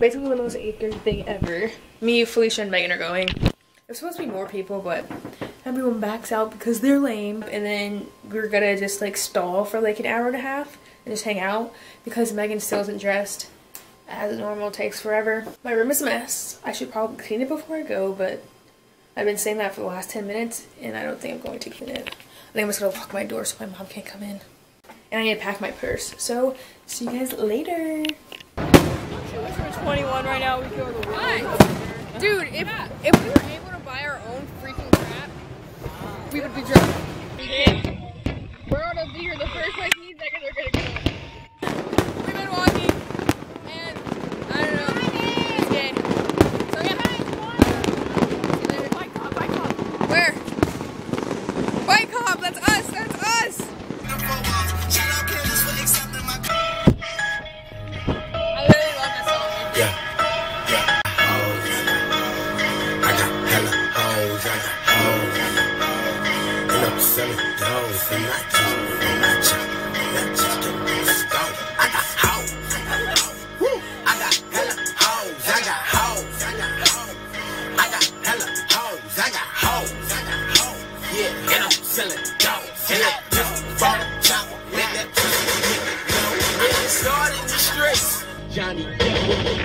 basically the most acre thing ever. Me, Felicia, and Megan are going. There's supposed to be more people, but everyone backs out because they're lame. And then we're gonna just like stall for like an hour and a half and just hang out because Megan still isn't dressed as normal takes forever. My room is a mess. I should probably clean it before I go, but I've been saying that for the last 10 minutes and I don't think I'm going to clean it. I think I'm just gonna lock my door so my mom can't come in. And I need to pack my purse. So, see you guys later. We're 21 right now. We go to the world. Dude, if, if we were able to buy our own freaking crap, we would be drunk. We can't. We're gonna be here. The first like Yeah, yeah, hoes. I got hella hoes, I got hoes. And I'm selling those, and not just, not just, not just the stove. I got hoes, I got hoes. Woo. I got hella hoes, I got hoes, I got. I hella hoes, I got hoes, I. Yeah, and I'm selling those, and I just bought a chopper, started the streets. Johnny.